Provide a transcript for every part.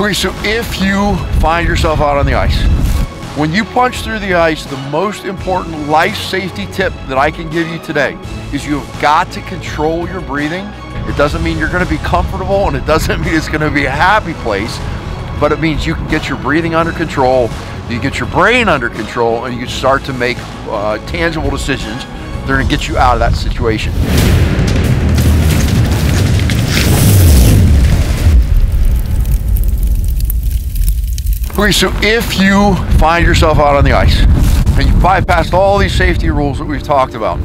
Okay, so if you find yourself out on the ice, when you punch through the ice, the most important life safety tip that I can give you today is you have got to control your breathing. It doesn't mean you're going to be comfortable and it doesn't mean it's going to be a happy place, but it means you can get your breathing under control, you get your brain under control, and you start to make uh, tangible decisions that are going to get you out of that situation. Okay, so if you find yourself out on the ice and you bypassed all these safety rules that we've talked about,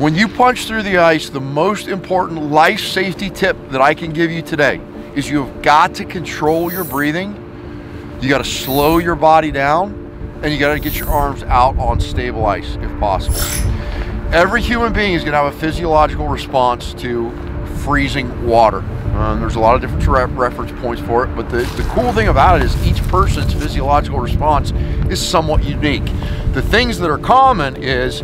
when you punch through the ice, the most important life safety tip that I can give you today is you have got to control your breathing. You got to slow your body down and you got to get your arms out on stable ice if possible. Every human being is going to have a physiological response to freezing water. Um, there's a lot of different re reference points for it, but the, the cool thing about it is each person's physiological response is somewhat unique. The things that are common is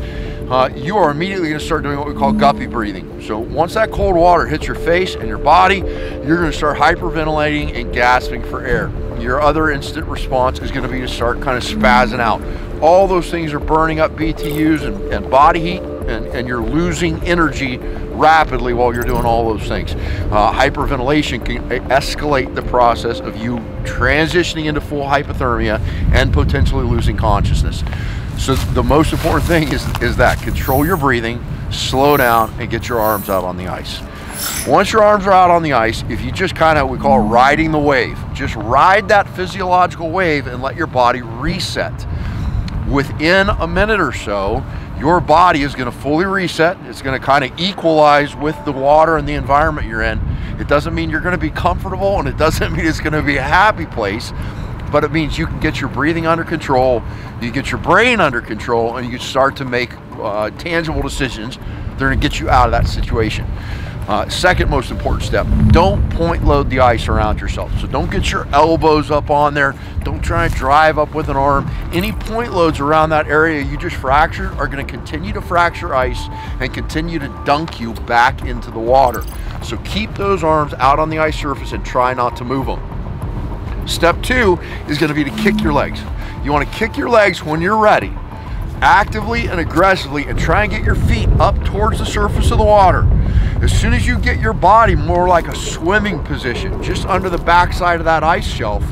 uh, you are immediately going to start doing what we call guppy breathing. So once that cold water hits your face and your body, you're going to start hyperventilating and gasping for air. Your other instant response is going to be to start kind of spazzing out. All those things are burning up BTUs and, and body heat, and, and you're losing energy rapidly while you're doing all those things. Uh, hyperventilation can escalate the process of you transitioning into full hypothermia and potentially losing consciousness. So the most important thing is, is that control your breathing, slow down, and get your arms out on the ice. Once your arms are out on the ice, if you just kind of, we call riding the wave, just ride that physiological wave and let your body reset. Within a minute or so, your body is going to fully reset. It's going to kind of equalize with the water and the environment you're in. It doesn't mean you're going to be comfortable and it doesn't mean it's going to be a happy place, but it means you can get your breathing under control, you get your brain under control, and you start to make uh, tangible decisions that are going to get you out of that situation. Uh, second most important step, don't point load the ice around yourself. So don't get your elbows up on there. Don't try and drive up with an arm. Any point loads around that area you just fractured are gonna continue to fracture ice and continue to dunk you back into the water. So keep those arms out on the ice surface and try not to move them. Step two is gonna be to kick your legs. You wanna kick your legs when you're ready, actively and aggressively, and try and get your feet up towards the surface of the water. As soon as you get your body more like a swimming position, just under the backside of that ice shelf,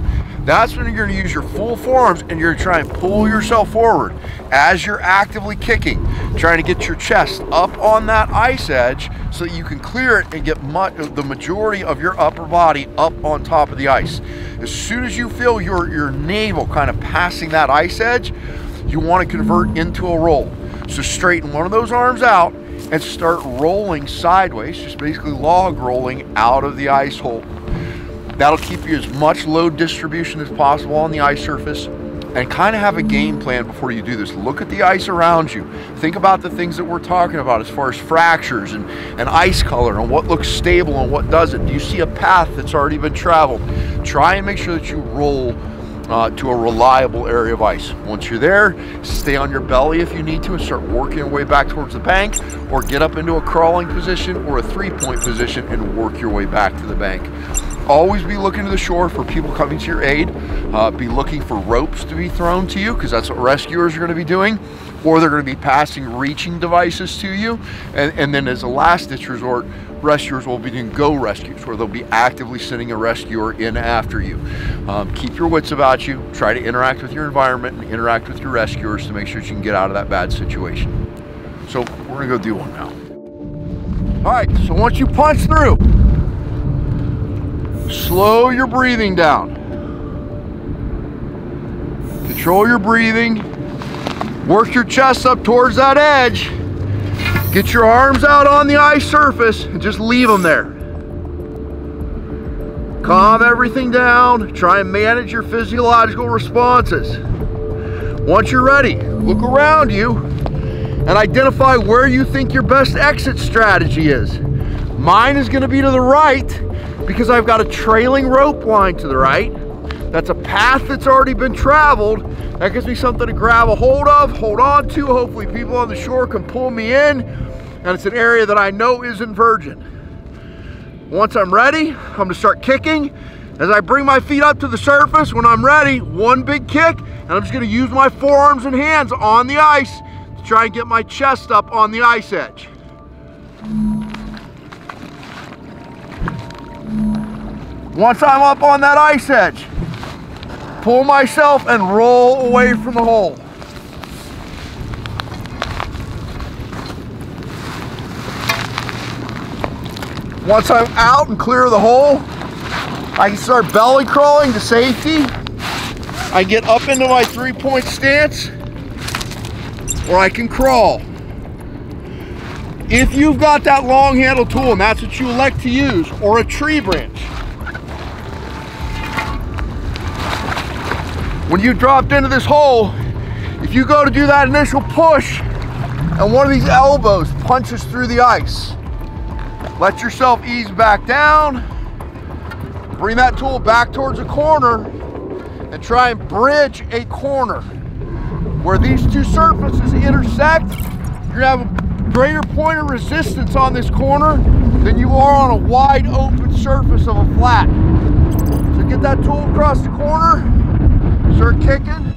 that's when you're gonna use your full forearms and you're gonna try and pull yourself forward as you're actively kicking, trying to get your chest up on that ice edge so that you can clear it and get the majority of your upper body up on top of the ice. As soon as you feel your, your navel kind of passing that ice edge, you wanna convert into a roll. So straighten one of those arms out and start rolling sideways, just basically log rolling out of the ice hole. That'll keep you as much load distribution as possible on the ice surface and kind of have a game plan before you do this. Look at the ice around you. Think about the things that we're talking about as far as fractures and, and ice color and what looks stable and what doesn't. Do you see a path that's already been traveled? Try and make sure that you roll uh, to a reliable area of ice. Once you're there, stay on your belly if you need to and start working your way back towards the bank or get up into a crawling position or a three-point position and work your way back to the bank. Always be looking to the shore for people coming to your aid. Uh, be looking for ropes to be thrown to you because that's what rescuers are going to be doing or they're going to be passing reaching devices to you. And, and then as a last ditch resort, rescuers will be doing go rescues where they'll be actively sending a rescuer in after you. Um, keep your wits about you. Try to interact with your environment and interact with your rescuers to make sure you can get out of that bad situation. So we're going to go do one now. All right, so once you punch through, slow your breathing down. Control your breathing. Work your chest up towards that edge. Get your arms out on the ice surface and just leave them there. Calm everything down. Try and manage your physiological responses. Once you're ready, look around you and identify where you think your best exit strategy is. Mine is gonna be to the right because I've got a trailing rope line to the right. That's a path that's already been traveled. That gives me something to grab a hold of, hold on to. Hopefully people on the shore can pull me in. And it's an area that I know isn't virgin. Once I'm ready, I'm gonna start kicking. As I bring my feet up to the surface, when I'm ready, one big kick, and I'm just gonna use my forearms and hands on the ice to try and get my chest up on the ice edge. Once I'm up on that ice edge, pull myself and roll away from the hole. Once I'm out and clear of the hole, I can start belly crawling to safety. I get up into my three-point stance, or I can crawl. If you've got that long handle tool and that's what you elect to use, or a tree branch, when you dropped into this hole, if you go to do that initial push and one of these elbows punches through the ice, let yourself ease back down, bring that tool back towards the corner and try and bridge a corner. Where these two surfaces intersect, you're gonna have a greater point of resistance on this corner than you are on a wide open surface of a flat. So get that tool across the corner, start kicking,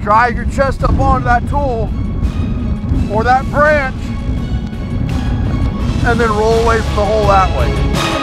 drive your chest up onto that tool or that branch, and then roll away from the hole that way.